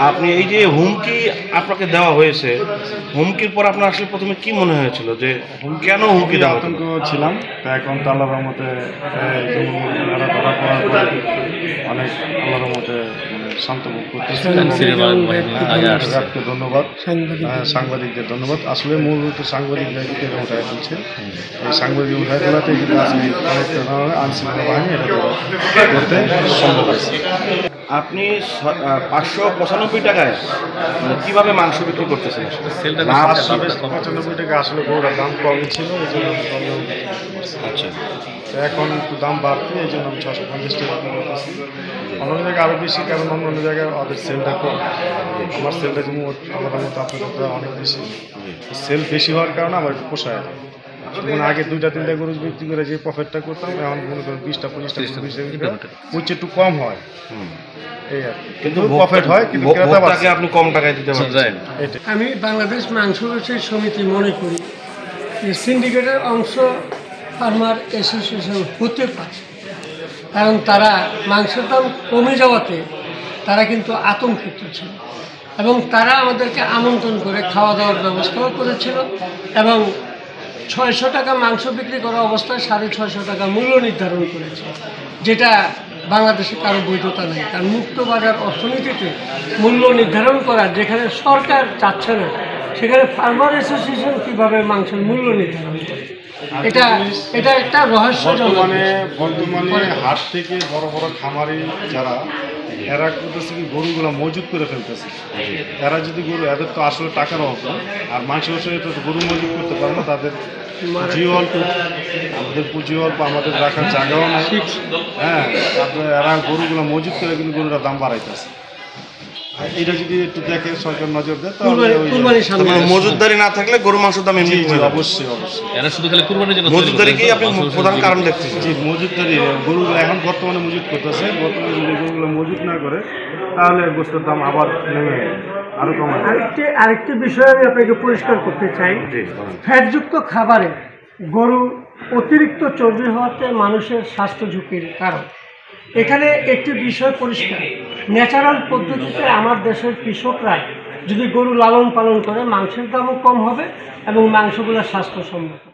আপনি এই যে হুমকি আপনাকে দেওয়া হয়েছে হুমকির পর আপনার আসলে প্রথমে কি মনে হয়েছিল যে কেন হুমকি দেওয়া আতঙ্ক ছিলাম তা এখন তাল্লাহ রহমতে অনেক শান্ত মুখ। ধন্যবাদ। হ্যাঁ, সাংবাদিকদের ধন্যবাদ। আসলে মূলত উঠায় তুলছে? এই সাংবাদিক উঠায় তোলাতে কিন্তু আজকে আইনশৃঙ্খলা বাহিনী এটা করতে সম্ভব হয়েছে। আপনি পাঁচশো পঁচানব্বই টাকায় মানে কীভাবে মাংস বিক্রি করতেছেন? পঁচানব্বই টাকা আসলে গরুটার দাম কমই ছিল। আচ্ছা। তো এখন একটু দাম বাড়তি এই জন্য আমি ছশো পঞ্চাশ টাকা অন্য জায়গায় আরও বেশি কারণ অন্য অন্য জায়গায় ওদের সেলটা কম। আমার সেলটা যেমন আমার মতো আপনাদের অনেক বেশি। সেল বেশি হওয়ার কারণে আমার একটু পোষায়। যেমন আগে দুইটা তিনটা গরু বিক্রি করে যে প্রফিটটা করতাম এখন মনে করেন বিশটা পঁচিশটা গরু বিক্রি করে উচ্চ একটু কম হয়। এই আর কি। কিন্তু প্রফিট হয় কিন্তু ভো- ক্রেতা ভোক্তাকে বাড়ছে। আপনি কম টাকায় দিতে এটাই। আমি বাংলাদেশ মাংস ব্যবসায়ী সমিতি মনে করি সিন্ডিকেটের অংশ ফার্মার অ্যাসোসিয়েশন হতে পারে। কারণ তারা মাংসের দাম কমে যাওয়াতে তারা কিন্তু আতঙ্কিত ছিল এবং তারা আমাদেরকে আমন্ত্রণ করে খাওয়া দাওয়ার ব্যবস্থাও করেছিল এবং ছয়শো টাকা মাংস বিক্রি করা অবস্থায় সাড়ে ছয়শো টাকা মূল্য নির্ধারণ করেছে, যেটা বাংলাদেশে কারও বৈধতা নেই। কারণ মুক্ত বাজার অর্থনীতিতে মূল্য নির্ধারণ করা যেখানে সরকার চাচ্ছে না, সেখানে ফার্মার অ্যাসোসিয়েশন কীভাবে মাংসের মূল্য নির্ধারণ করে? এটা এটা একটা বর্তমানে বিষয়। বর্তমানে হাট থেকে বড় বড় খামারি যারা এরা করতেছে কি গরুগুলো মজুত করে ফেলতেছে। এরা যদি গরু এদের তো আসলে টাকার অভাব। আর মাংস তো গরু মজুত করতে পারে না তাদের পুঁজি অল্প। আমাদের পুঁজি অল্প আমাদের রাখার জায়গাও নাই। হ্যাঁ তারপরে এরা গরুগুলো মজুত করে কিন্তু গরুটার দাম বাড়াইতেছে। এটা যদি একটু দেখে সরকার নজর দেয় তাহলে মজুদদারি না থাকলে গরু মাংসের দাম এমনি কমে অবশ্যই অবশ্যই। এরা শুধু খালি কুরবানির জন্য করে। মজুদদারিকেই আপনি প্রধান কারণ দেখতেছেন? জি মজুদদারি গরুগুলো এখন বর্তমানে মজুদ করতেছে। বর্তমানে যদি গরুগুলো মজুদ না করে তাহলে গোস্তের দাম আবার নেমে আরও কমে আরেকটি আরেকটি বিষয় আমি আপনাকে পরিষ্কার করতে চাই। ফ্যাটযুক্ত খাবারে গরু অতিরিক্ত চর্বি হওয়াতে মানুষের স্বাস্থ্য ঝুঁকির কারণ। এখানে একটি বিষয় পরিষ্কার। ন্যাচারাল পদ্ধতিতে আমার দেশের কৃষকরা যদি গরু লালন পালন করে, মাংসের দামও কম হবে এবং মাংসগুলো স্বাস্থ্যসম্মত